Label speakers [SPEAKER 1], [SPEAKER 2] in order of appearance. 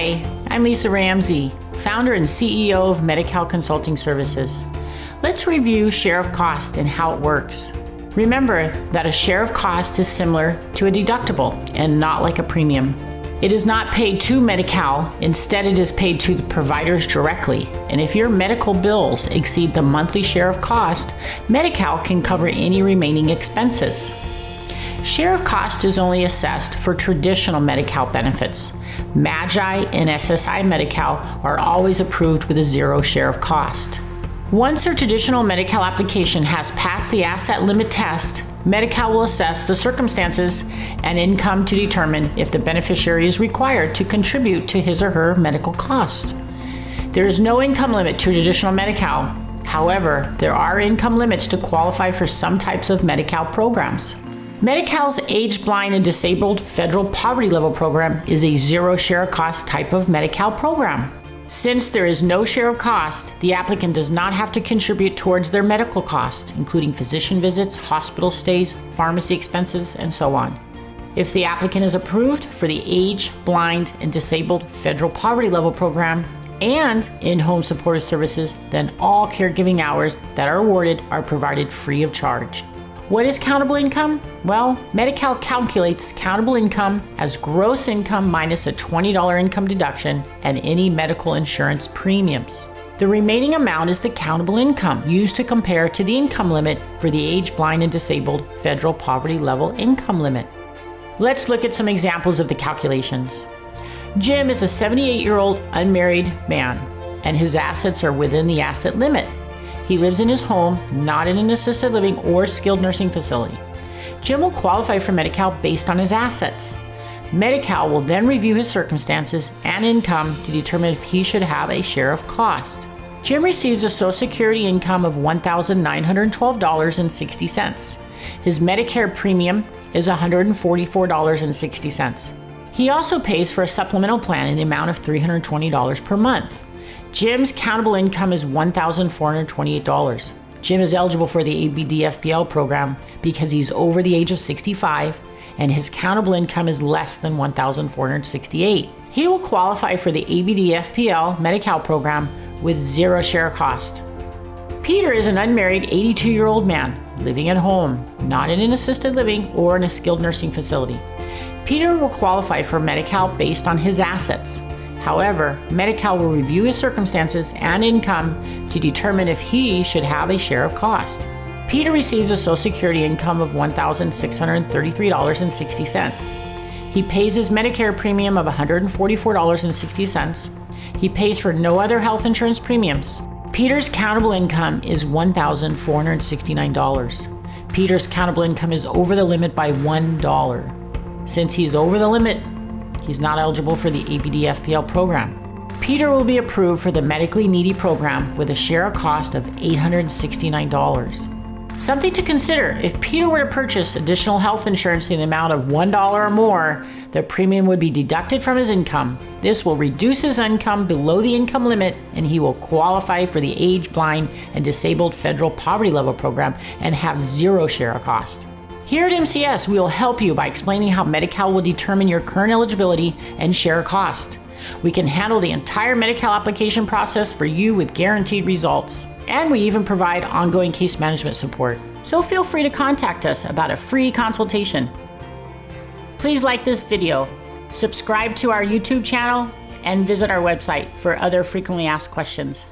[SPEAKER 1] I'm Lisa Ramsey, founder and CEO of Medi-Cal Consulting Services. Let's review share of cost and how it works. Remember that a share of cost is similar to a deductible and not like a premium. It is not paid to Medi-Cal, instead it is paid to the providers directly. And if your medical bills exceed the monthly share of cost, Medi-Cal can cover any remaining expenses. Share of cost is only assessed for traditional Medi-Cal benefits. MAGI and SSI Medi-Cal are always approved with a zero share of cost. Once your traditional Medi-Cal application has passed the asset limit test, Medi-Cal will assess the circumstances and income to determine if the beneficiary is required to contribute to his or her medical costs. There is no income limit to traditional Medi-Cal. However, there are income limits to qualify for some types of Medi-Cal programs. Medi-Cal's Age Blind and Disabled Federal Poverty Level Program is a zero share cost type of Medi-Cal program. Since there is no share of cost, the applicant does not have to contribute towards their medical cost, including physician visits, hospital stays, pharmacy expenses, and so on. If the applicant is approved for the Age, Blind, and Disabled Federal Poverty Level Program and in home supportive services, then all caregiving hours that are awarded are provided free of charge. What is countable income? Well, Medi-Cal calculates countable income as gross income minus a $20 income deduction and any medical insurance premiums. The remaining amount is the countable income used to compare to the income limit for the age blind and disabled federal poverty level income limit. Let's look at some examples of the calculations. Jim is a 78 year old unmarried man, and his assets are within the asset limit. He lives in his home, not in an assisted living or skilled nursing facility. Jim will qualify for Medi Cal based on his assets. Medi Cal will then review his circumstances and income to determine if he should have a share of cost. Jim receives a Social Security income of $1,912.60. His Medicare premium is $144.60. He also pays for a supplemental plan in the amount of $320 per month. Jim's countable income is $1,428. Jim is eligible for the ABDFPL program because he's over the age of 65 and his countable income is less than 1,468. He will qualify for the ABDFPL Medi-Cal program with zero share cost. Peter is an unmarried 82 year old man living at home, not in an assisted living or in a skilled nursing facility. Peter will qualify for Medi-Cal based on his assets. However, Medi-Cal will review his circumstances and income to determine if he should have a share of cost. Peter receives a Social Security income of $1,633.60. He pays his Medicare premium of $144.60. He pays for no other health insurance premiums. Peter's countable income is $1,469. Peter's countable income is over the limit by $1. Since he's over the limit, He's not eligible for the ABD-FPL program. Peter will be approved for the medically needy program with a share of cost of $869. Something to consider if Peter were to purchase additional health insurance in the amount of $1 or more, the premium would be deducted from his income. This will reduce his income below the income limit and he will qualify for the age, blind, and disabled federal poverty level program and have zero share of cost. Here at MCS, we will help you by explaining how Medi-Cal will determine your current eligibility and share a cost. We can handle the entire Medi-Cal application process for you with guaranteed results. And we even provide ongoing case management support. So feel free to contact us about a free consultation. Please like this video, subscribe to our YouTube channel, and visit our website for other frequently asked questions.